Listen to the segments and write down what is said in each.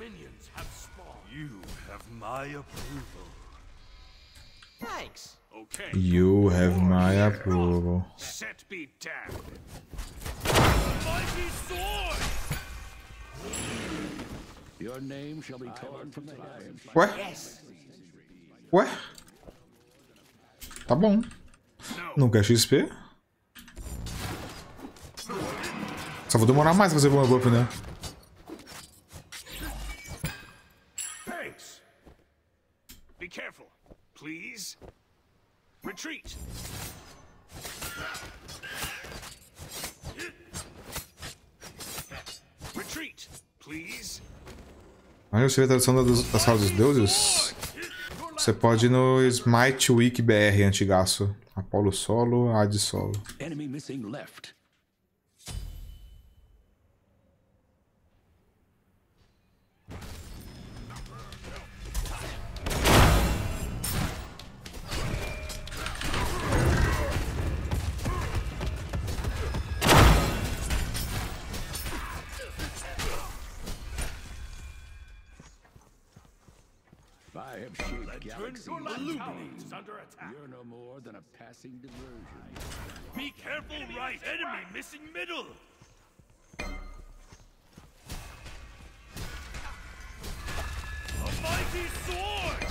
minions have spawned. You have my approval. Thanks. Okay. You have my approval. Set be damned. Mighty sword! Your name shall be torn from the heavens. Ué? Yes. Ué? Tá bom. Não quer XP? Só vou demorar mais pra fazer o buff, né? Aí você vê a tradução da- dos- da sala dos deuses. Você pode ir no Smite Wiki BR antigaço. Apolo solo, Ad solo. Enemy missing left. I have shaped galaxies. Illuminate is under attack. You're no more than a passing diversion. Be careful, right enemy missing middle. A mighty sword!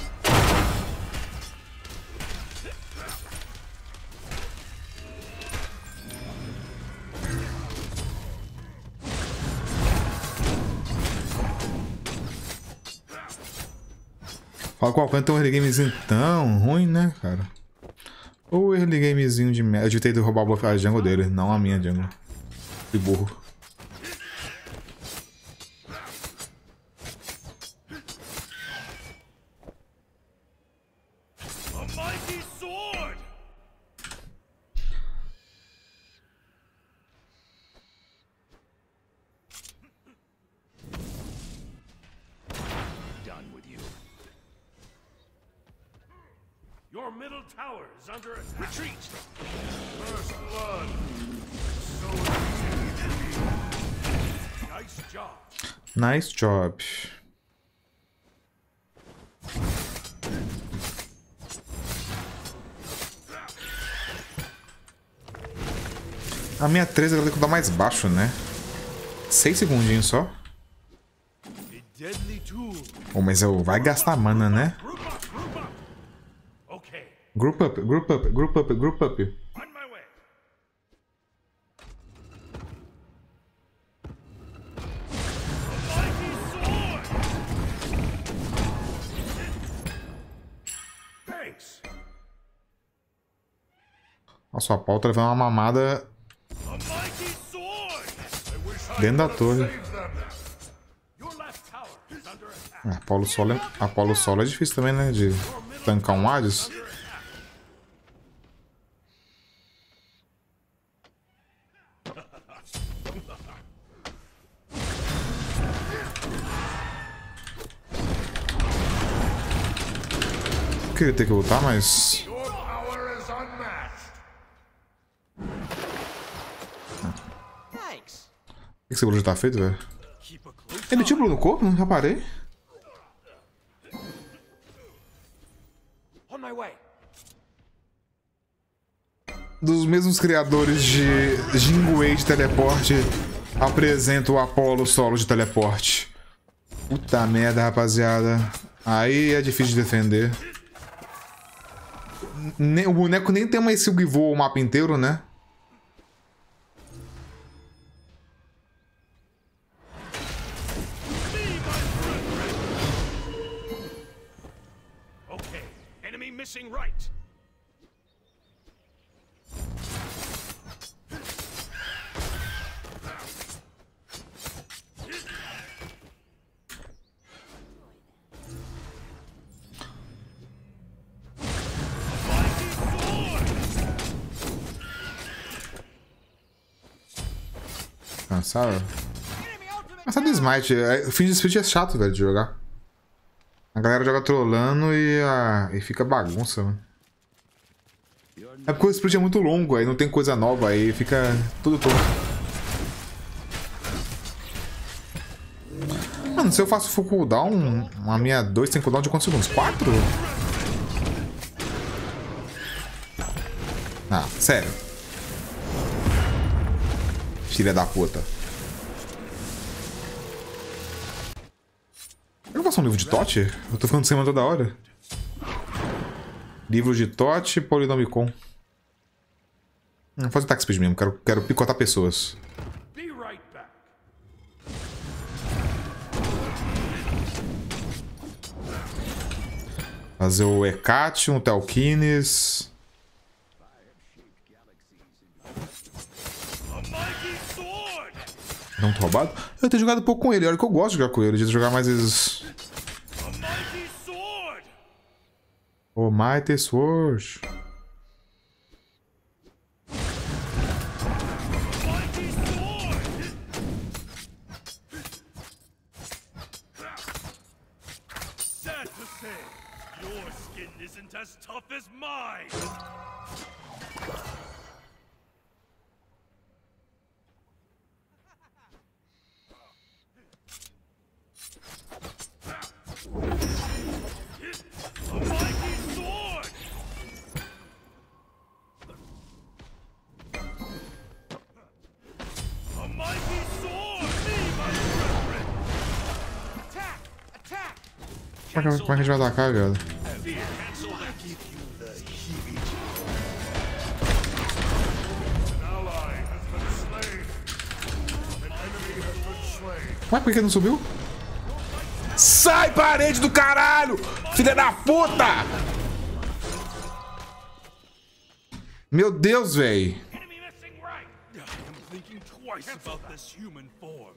Fala qual canto é um early gamezinho tão ruim, né, cara? O early gamezinho de merda. Eu devia ter roubar a buff- a jungle dele, não a minha jungle. Que burro. Nice job. A minha 13 ela tem que dar mais baixo, né? 6 segundinhos só. Oh, mas eu vai gastar mana, né? Group up, group up. Group up, group up, Nossa, a pauta levando uma mamada dentro da torre. Apolo solo, é, Apolo solo é difícil também, né? De tancar um Hades. Queria ter que lutar, mas. Your power is unmatched. Thanks. O que esse já tá feito, velho? Ele tinha bolo no corpo? Não reparei. Dos mesmos criadores de Jinguei de teleporte, apresenta o Apollo solo de teleporte. Puta merda, rapaziada. Aí é difícil de defender. O boneco nem tem uma skill que voa o mapa inteiro, né? Missing right. Cansado. Cansado do Smite. É, de Speed é chato, velho, de jogar. A galera joga trolando e, a... e fica bagunça, mano. É porque o split é muito longo, aí não tem coisa nova, aí fica tudo torto. Mano, se eu faço full cooldown, a minha 2 tem cooldown de quantos segundos? 4? Ah, sério. Filha da puta. Faço um livro de Tote? Eu tô ficando sem cima toda hora. Livro de Tote, Polinomicon. Vou fazer attack speed mesmo, quero, quero picotar pessoas. Fazer o Hecate, um Telkines. A mighty sword. Não tô roubado? Eu tenho jogado pouco com ele, olha que eu gosto de jogar com ele, de jogar mais vezes. O Mighty Sword. Your skin isn't as tough as mine. Como é que, a gente vai atacar, viado? Ué, por que não subiu? Sai, parede do caralho! Filha da puta! Meu Deus, véi. Enemy missing right. I am thinking twice about this human form.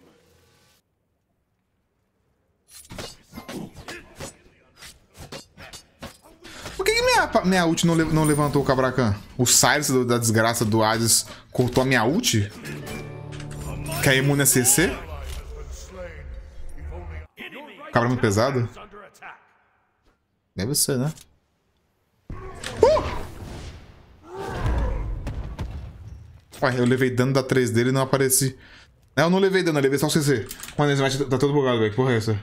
Por que, que minha, ult não, não levantou o Cabracan? O Cyrus do- da desgraça do Hades cortou a minha ult? Que é imune a CC? Cabra muito pesado? Deve ser, né? Uh! Ué, eu levei dano da 3 dele e não apareci. Não, eu não levei dano, eu levei só o CC. Mano, esse match tá todo bugado, velho. Que porra é essa?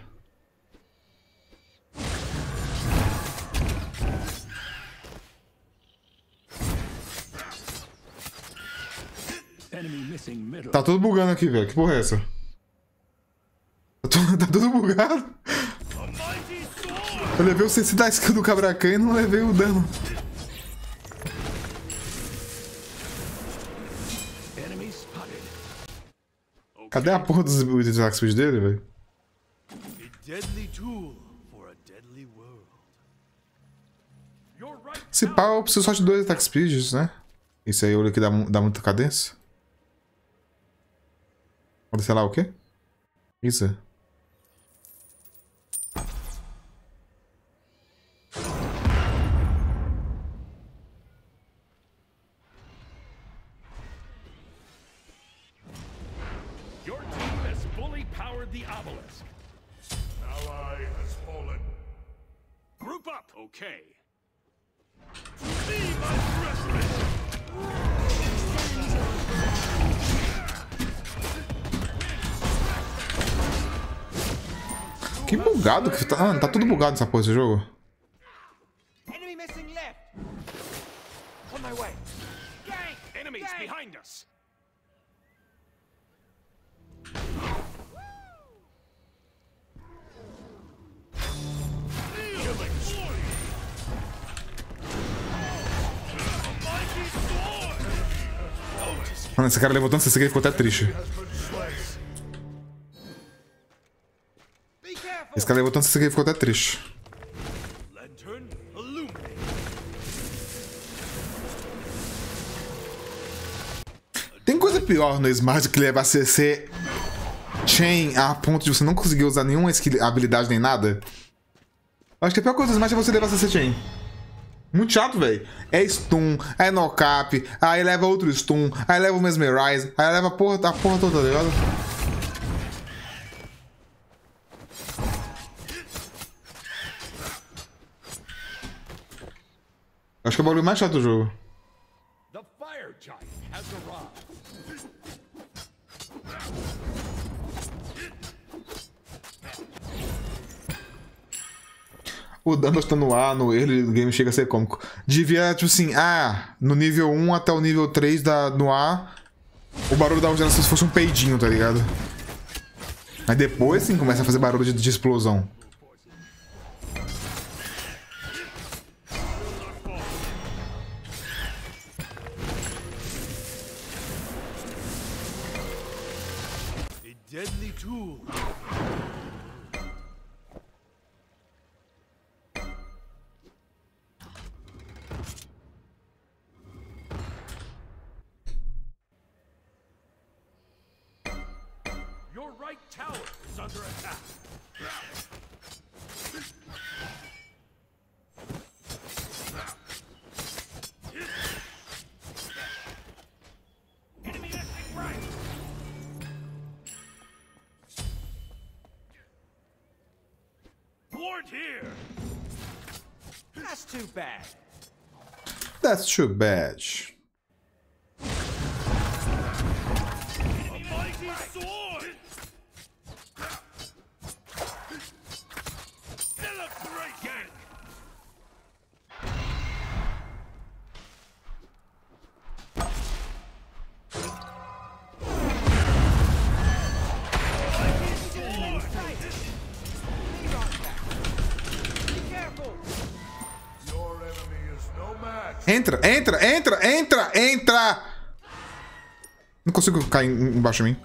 Tá tudo bugando aqui, velho. Que porra é essa? Tá tudo, tá tudo bugado. Eu levei o CC da skill do Cabracan e não levei o dano. Cadê a porra dos speed dele, velho? Se pá, eu preciso só de dois attack speeds, né? Isso aí, olha que dá, dá muita cadência. Pode sei lá o quê? Isso. é. Your team has Que bugado que tá. Ah, tá tudo bugado essa porra desse jogo. Mano, esse cara levou tanto CC que ele ficou até triste. Esse cara levou tanto que ele ficou até triste. Tem coisa pior no Smart que levar CC chain a ponto de você não conseguir usar nenhuma skill, habilidade nem nada? Acho que a pior coisa do Smart é você levar CC chain. Muito chato, velho. É stun, é knock-up, aí leva outro stun, aí leva o mesmerize, aí leva a porra, a porra toda, tá ligado? Acho que é o bagulho mais chato do jogo. O Dandos tá no ar, no early do game chega a ser cômico. Devia, tipo assim, ah, no nível 1 até o nível 3 da, no A, o barulho da geração é se fosse um peidinho, tá ligado? Aí depois sim começa a fazer barulho de, de explosão. Deadly tool. Your right tower is under attack. That's too bad. Entra, entra, entra, entra, entra! Não consigo cair em- embaixo de mim.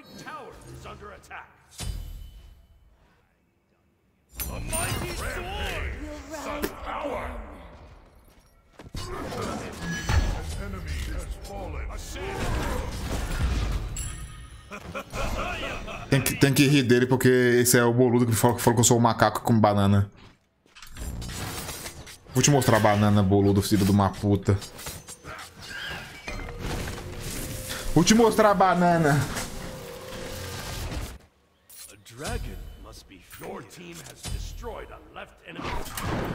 Right tower is under attack. A mighty sword. Power! An enemy has fallen. Tem que, tem que rir dele porque esse é o boludo que falou, que falou que eu sou o macaco com banana. Vou te mostrar a banana, boludo, filho de uma puta. Vou te mostrar a banana.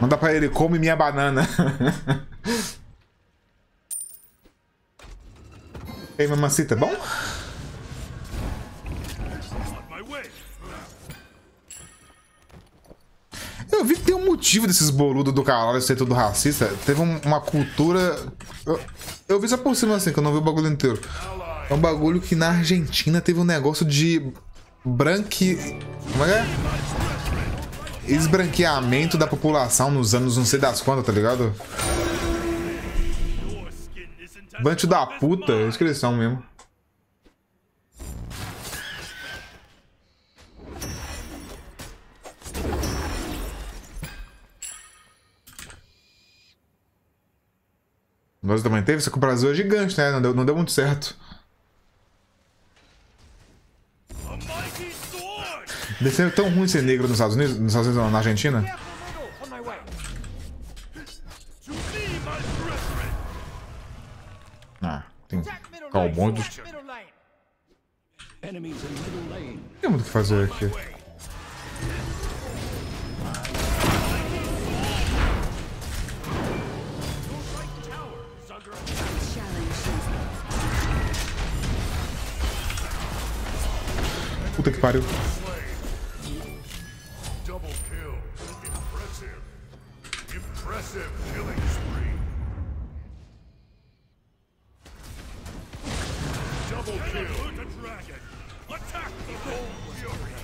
Manda pra ele, come minha banana. Ei, mamacita, bom? My way. Eu vi que tem um motivo desses boludos do caralho ser tudo racista. Teve um- uma cultura. Eu, eu vi só por cima assim, que eu não vi o bagulho inteiro. É um bagulho que na Argentina teve um negócio de branque. Como é é? Esbranqueamento da população nos anos não sei das quantas, tá ligado? Banco da puta, inscrição mesmo. Nós também teve, só que o Brasil é gigante, né? Não deu, não deu muito certo. Deve ser tão ruim ser negro nos Estados Unidos, nos Estados Unidos não, na Argentina. Ah, tem Attack middle calmão lane. dos... Attack middle lane. Enemies in middle lane. Tem muito o que fazer aqui. Puta que pariu. Impressive killing spree. Double kill. The dragon. Attack the whole fury.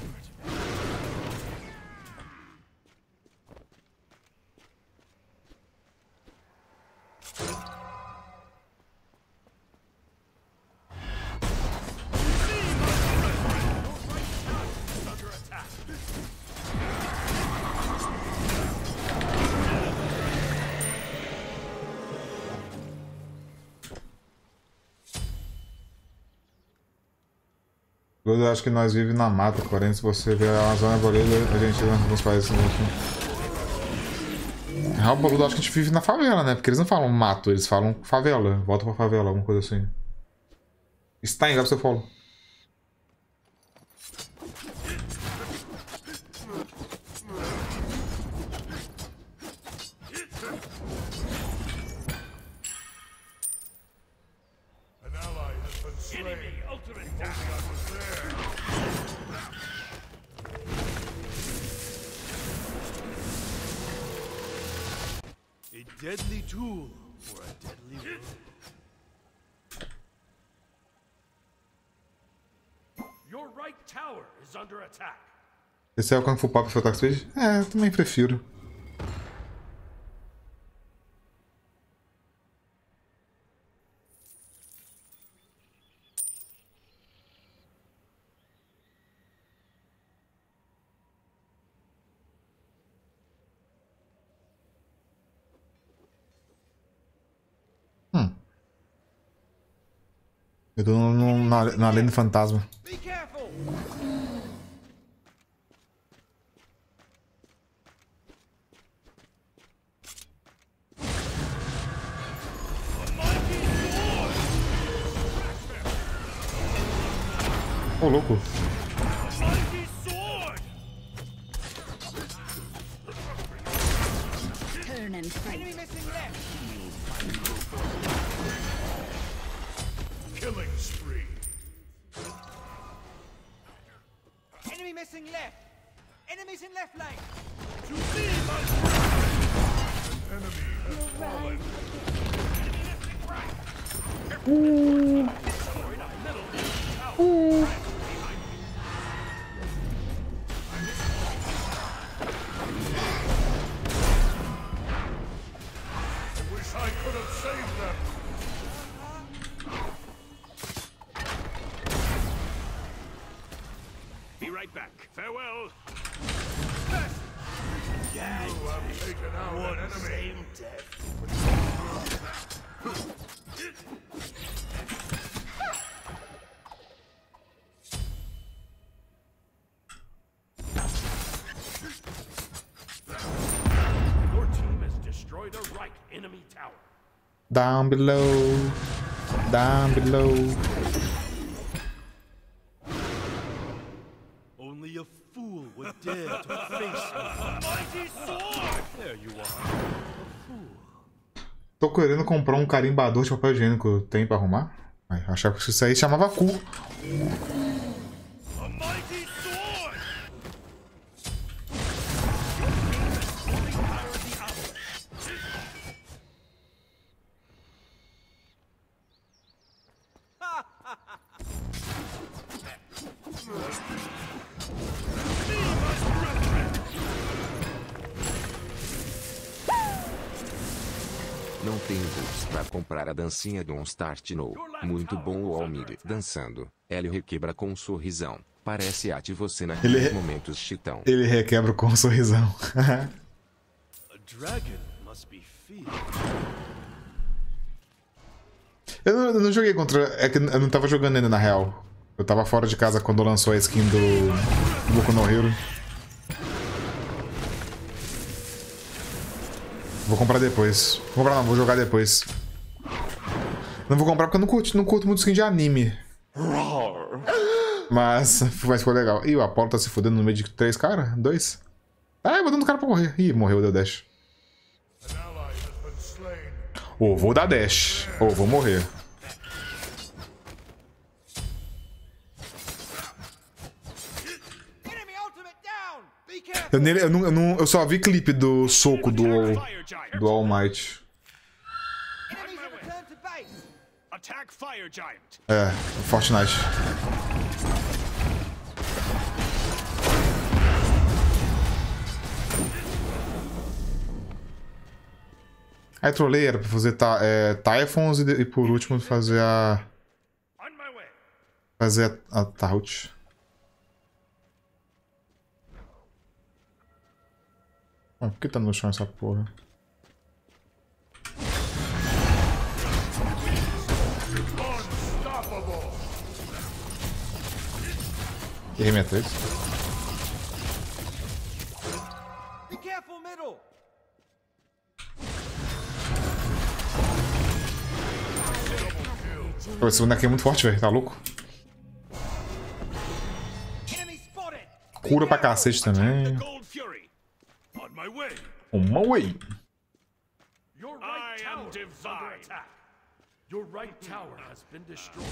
Eu acho que nós vivemos na mata, porém se você ver a Amazônia brasileira, a gente em alguns países assim. Real Boludo, acho que a gente vive na favela, né? Porque eles não falam mato, eles falam favela. Volta pra favela, alguma coisa assim. Stein, dá pra você follow. Deadly tool for a deadly world. Your right tower is under attack. Esse é o Kung Fu Pop Photox Speed? É, eu também prefiro. Tô no, na, na Lenda Fantasma. Ô, louco. Mighty sword. Turn and fight. Enemy missing left! Killing spree. Enemy missing left! Enemies in left lane! To me, my friend. Enemy has fallen. I Down below. Down below. Only a fool would dare to face me. Mighty sword. There you are. Tô querendo comprar um carimbador de papel higiênico. Tem pra arrumar? Ai, achava que isso aí chamava cu. Não tenho boots pra comprar a dancinha do Start No. Muito bom o Almir dançando. Hélio requebra com um sorrisão. Parece ate você naqueles Ele- momentos chitão. Ele requebra com um sorrisão. A dragon must be feared. eu, não, eu não joguei contra. É que eu não tava jogando ainda na real. Eu tava fora de casa quando lançou a skin do Boku no Hero. Vou comprar depois. Vou comprar não, vou jogar depois. Não vou comprar porque eu não curto, não curto muito skin de anime. Mas, mas ficou legal. Ih, o Apollo tá se fudendo no meio de três caras? Dois? Ah, eu vou dando cara pra morrer. Ih, morreu, deu dash. Ou vou dar dash. Ou vou morrer. Eu, nele, eu, não, eu, não, eu só vi clipe do soco do, do All Might. É, Fortnite. Aí trolei, era pra fazer ta, é, Typhons e, e por último fazer a. Fazer a, a Taut. Ah, por que tá no chão essa porra? Errei minha três. Be careful, middle. Pô, Esse boneco aqui é muito forte, velho. Tá louco? Cura pra cacete também. Gold Fury. On my way. Uma way. Your I right am tower is under divine. attack. Your right tower has been destroyed.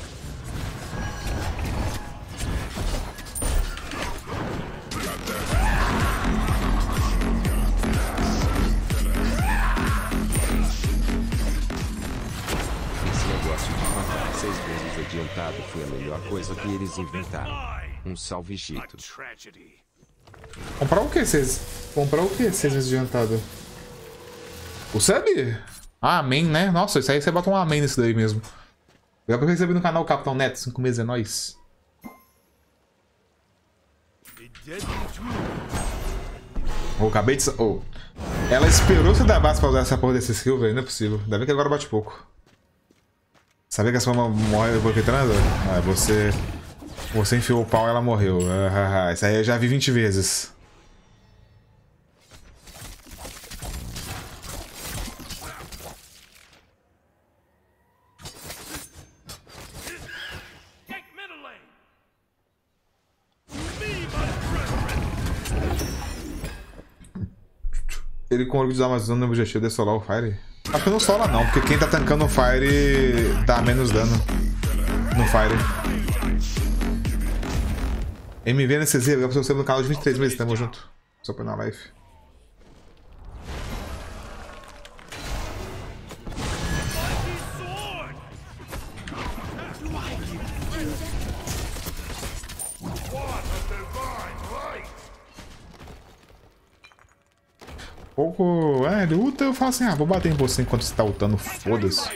Esse negócio de matar seis vezes adiantado foi a melhor coisa que eles inventaram. Um salve A Gito. tragedy. Comprar o que, vocês? Comprar o que, vocês adiantado? O sub? Ah, amém, né? Nossa, isso aí você bota um amém nesse daí mesmo. Que eu recebi no canal Capitão Neto, 5 meses é nóis. Oh, acabei de. Oh. Ela esperou você dar base pra usar essa porra desse skill, velho. Não é possível. Ainda bem que agora bate pouco. Sabia que essa forma morre porque transa? Ah, você. Você enfiou o pau e ela morreu. Ah, ah, ah. Isso aí eu já vi 20 vezes. Ele com orgulho de Amazônia no objetivo de solar o Fire? Acho que não sola não, porque quem tá tancando o Fire dá menos dano no Fire. MV NCZ, obrigado por você no canal de 23 meses, tamo junto. Só ir na live. Pouco. É, ele luta, eu falo assim, ah, vou bater em você enquanto você tá lutando, foda-se.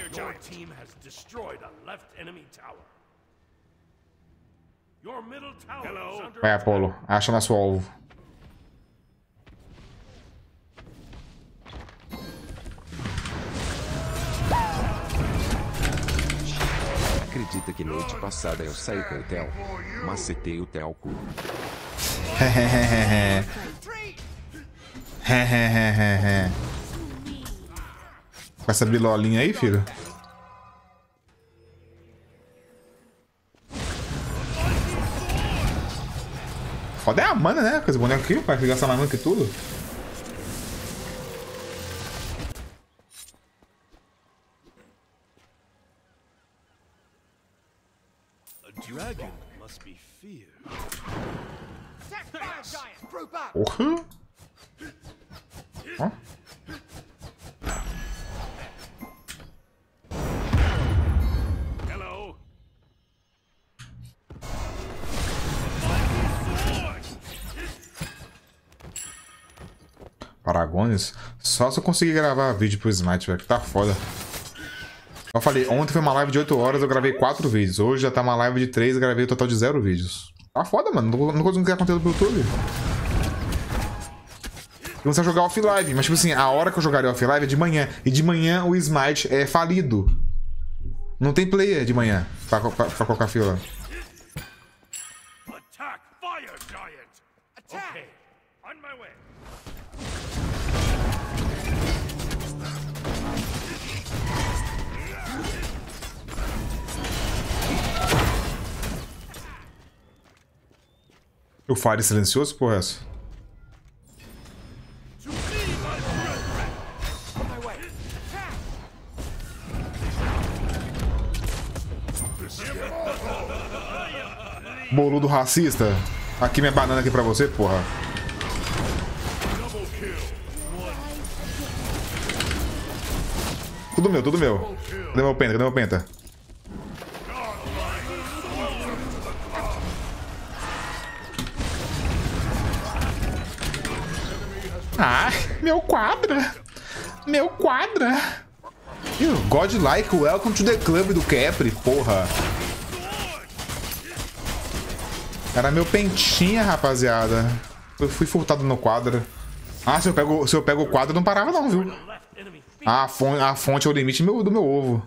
Vai. Apolo, acha nosso alvo. Acredita que noite passada eu saí com o Theo? Macetei o Telco. Com essa bilolinha aí, filho? Foda é a mana, né? Com esse boneco aqui, pai, que gasta mais mana que tudo. A Só se eu conseguir gravar vídeo pro Smite, velho, que tá foda. Eu falei, ontem foi uma live de 8 horas, eu gravei 4 vídeos. Hoje já tá uma live de 3, eu gravei um total de 0 vídeos. Tá foda, mano. Não, não consigo criar conteúdo pro YouTube. Não sei jogar off-live, mas tipo assim, a hora que eu jogaria off-live é de manhã. E de manhã o Smite é falido. Não tem player de manhã pra, pra, pra colocar fila. O Fire silencioso, porra, é essa? Boludo racista. Aqui minha banana aqui pra você, porra. Tudo meu, tudo meu. Cadê meu penta? Cadê meu penta? Ah, meu quadra! Meu quadra! Godlike, welcome to the club do Capri, porra! Era meu pentinha, rapaziada. Eu fui furtado no quadro. Ah, se eu pego, se eu pego o quadro, não parava não, viu? Feet. A fonte, a fonte é o limite meu- do meu ovo.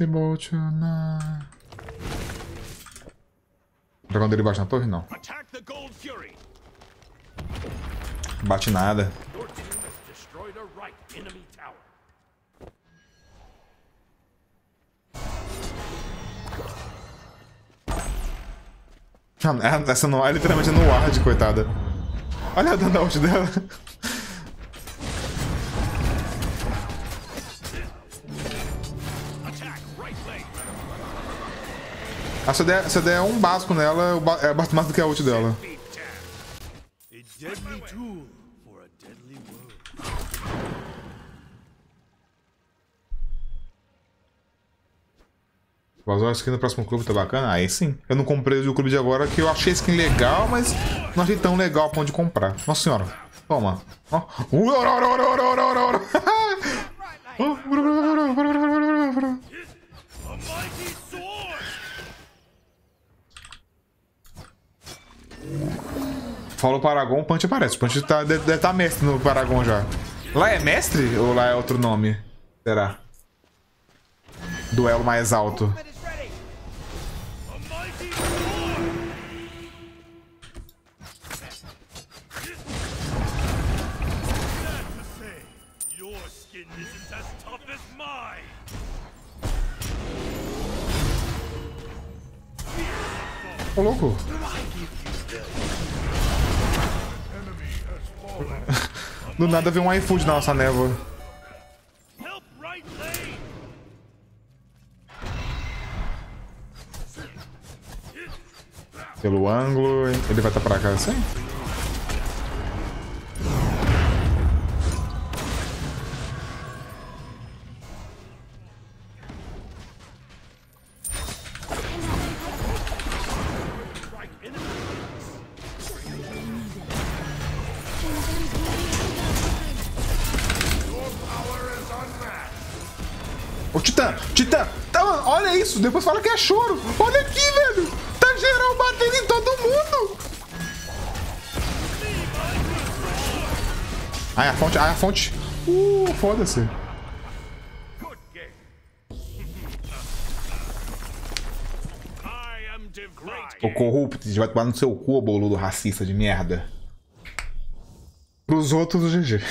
Invincible tonight. Dragão dele bate na torre? Não. Bate nada. Ah, Essa não é literalmente no ward, coitada. Olha a dano da ult dela. Ah, se eu der, um básico nela, eu é, bato mais do que a ult dela. Vazou a skin do próximo clube, tá bacana? Aí sim. Eu não comprei o clube de agora, que eu achei a skin legal, mas não achei tão legal a ponto de comprar. Nossa senhora. Toma. Ó. Fala o Paragon, o Punch aparece. O Punch tá, deve estar mestre no Paragon já. Lá é mestre ou lá é outro nome? Será? Duelo mais alto. Nada veio um iFood na nossa névoa. Pelo ângulo. Ele vai estar pra cá assim? Depois fala que é choro! Olha aqui, velho! Tá geral batendo em todo mundo! Ai, a fonte, ai, a fonte! Uh, foda-se! Ô corrupto, vai tomar no seu cu, boludo racista de merda. Pros outros, GG.